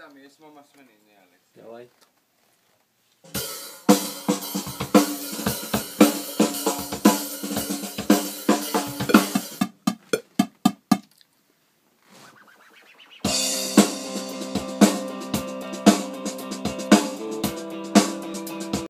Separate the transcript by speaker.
Speaker 1: Sami, jetzt machen wir es mal nicht, Alex. Jawohl.